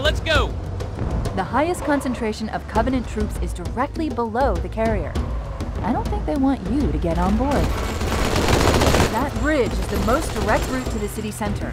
let's go! The highest concentration of Covenant troops is directly below the carrier. I don't think they want you to get on board. That bridge is the most direct route to the city center.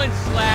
Keep going,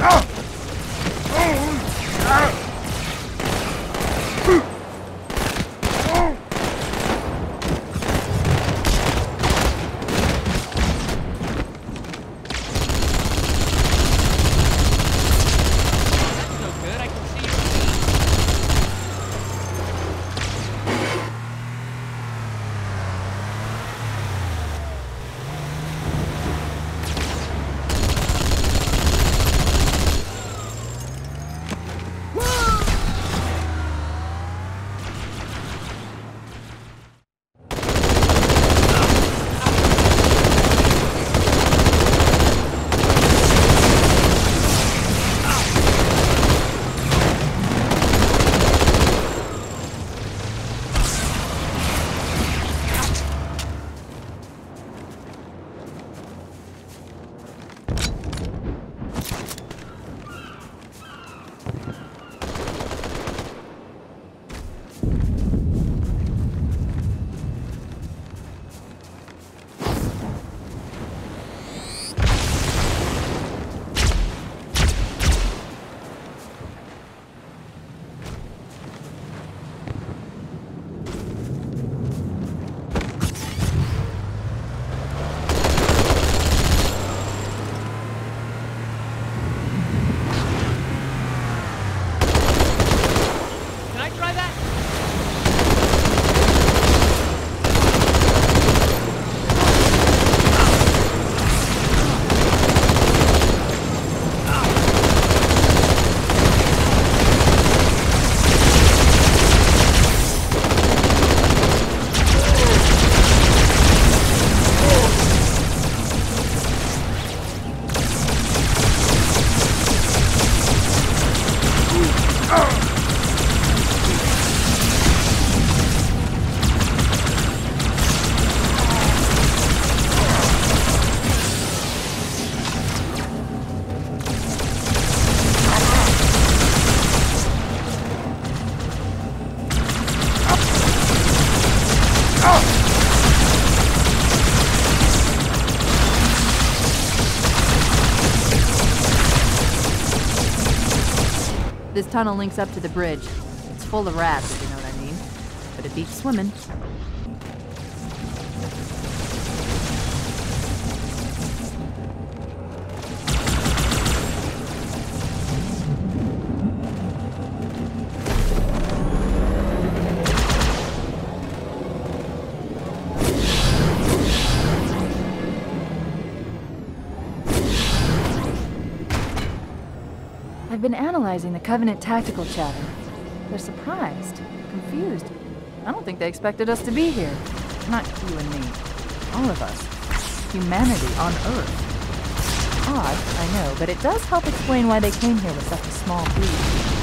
好 This tunnel links up to the bridge. It's full of rats, if you know what I mean. But it beats swimming. I've been analyzing the Covenant tactical chatter. They're surprised, confused. I don't think they expected us to be here. Not you and me. All of us. Humanity on Earth. Odd, I know, but it does help explain why they came here with such a small fleet.